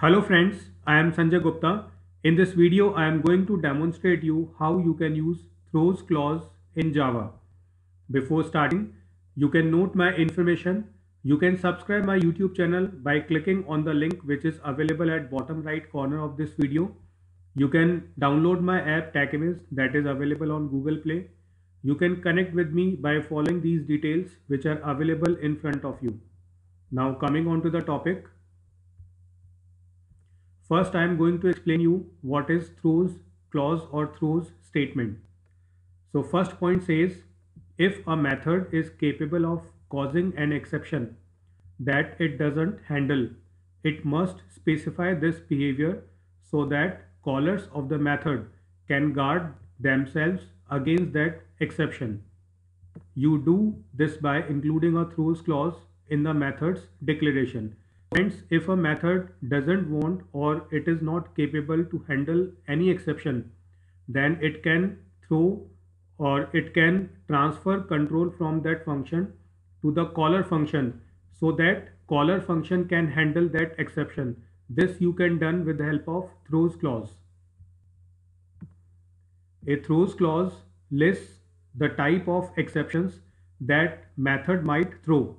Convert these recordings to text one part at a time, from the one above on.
Hello friends, I am Sanjay Gupta. In this video, I am going to demonstrate you how you can use throws clause in Java. Before starting, you can note my information. You can subscribe my YouTube channel by clicking on the link which is available at bottom right corner of this video. You can download my app TechImage that is available on Google Play. You can connect with me by following these details which are available in front of you. Now coming on to the topic. First I am going to explain you what is throws clause or throws statement. So first point says if a method is capable of causing an exception that it doesn't handle, it must specify this behavior so that callers of the method can guard themselves against that exception. You do this by including a throws clause in the method's declaration. Hence, if a method doesn't want or it is not capable to handle any exception, then it can throw or it can transfer control from that function to the caller function so that caller function can handle that exception. This you can done with the help of throws clause. A throws clause lists the type of exceptions that method might throw.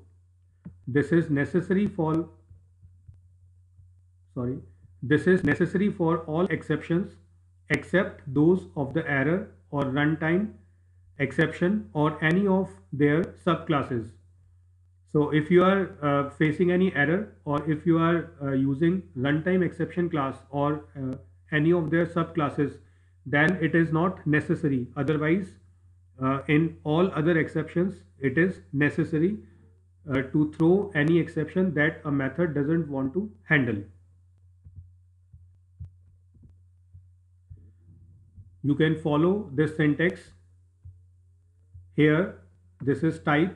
This is necessary for sorry this is necessary for all exceptions except those of the error or runtime exception or any of their subclasses. So if you are uh, facing any error or if you are uh, using runtime exception class or uh, any of their subclasses then it is not necessary otherwise uh, in all other exceptions it is necessary uh, to throw any exception that a method doesn't want to handle. You can follow this syntax. Here this is type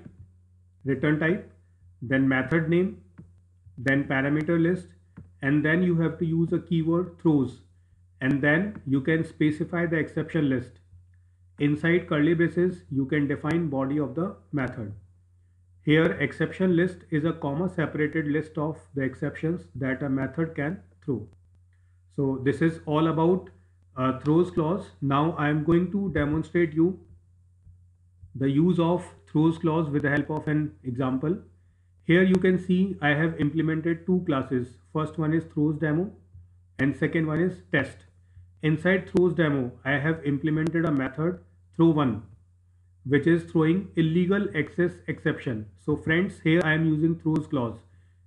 return type then method name then parameter list and then you have to use a keyword throws. And then you can specify the exception list. Inside curly braces you can define body of the method. Here exception list is a comma separated list of the exceptions that a method can throw. So this is all about uh, throws clause now I am going to demonstrate you the use of throws clause with the help of an example. Here you can see I have implemented two classes. First one is throws demo and second one is test. Inside throws demo, I have implemented a method throw one which is throwing illegal access exception. So friends, here I am using throws clause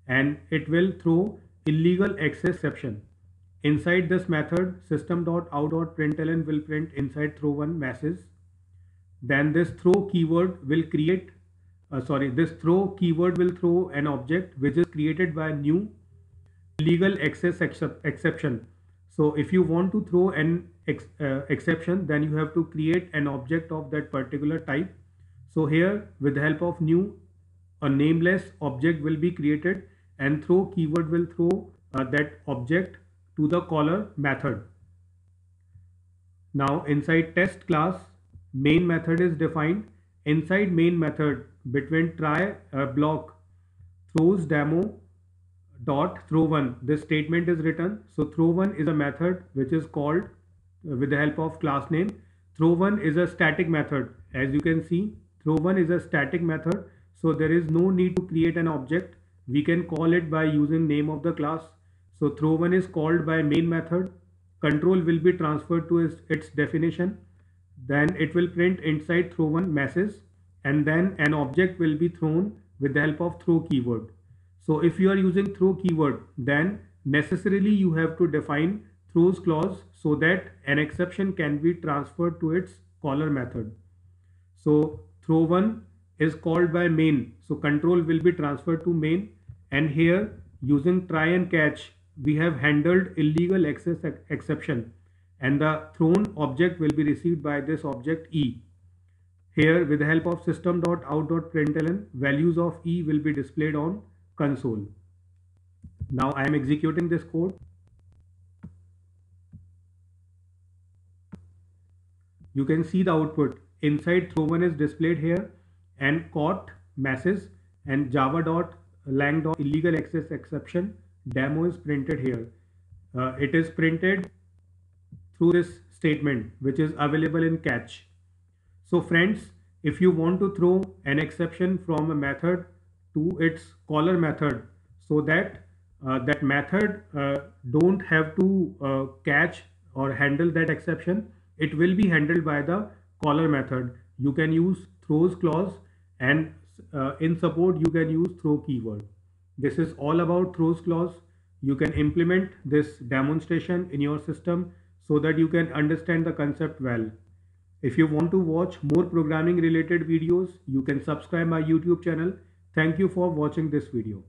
and it will throw illegal access exception. Inside this method, system.out.println will print inside throw one message. Then this throw keyword will create uh, sorry this throw keyword will throw an object which is created by new illegal access exception. So if you want to throw an ex uh, exception then you have to create an object of that particular type. So here with the help of new a nameless object will be created and throw keyword will throw uh, that object to the caller method. Now inside test class main method is defined. Inside main method between try uh, block throws demo dot throw one. This statement is written. So throw one is a method which is called uh, with the help of class name. Throw one is a static method. As you can see throw one is a static method. So there is no need to create an object. We can call it by using name of the class so throw one is called by main method. Control will be transferred to its, definition. Then it will print inside throw one message and then an object will be thrown with the help of throw keyword. So if you are using throw keyword then necessarily you have to define throws clause so that an exception can be transferred to its caller method. So throw one is called by main. So control will be transferred to main. And here using try and catch we have handled illegal access exception and the thrown object will be received by this object E. Here with the help of system.out.println values of E will be displayed on console. Now I am executing this code. You can see the output inside throw1 is displayed here and caught message and java.lang.illegal access exception demo is printed here uh, it is printed through this statement which is available in catch. So friends, if you want to throw an exception from a method to its caller method so that uh, that method uh, don't have to uh, catch or handle that exception, it will be handled by the caller method. You can use throws clause and uh, in support you can use throw keyword. This is all about throws clause. You can implement this demonstration in your system so that you can understand the concept well. If you want to watch more programming related videos, you can subscribe my YouTube channel. Thank you for watching this video.